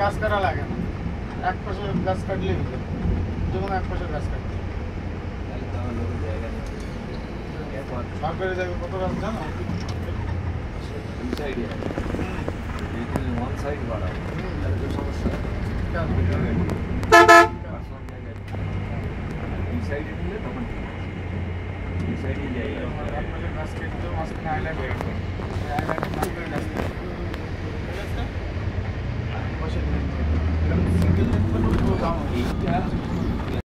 গাছ কাটা লাগে না। এক পাশে গাছ কাটলেই হতো যেমন এক পাশে গাছ কাটতে। সরকারি জায়গা কত গাছ জানো? ওয়ান সাইড তাহলে সমস্যা সাইডে দিলে তখন সাইডে জায়গা মাঝখানে আইল্যান্ড Thank you.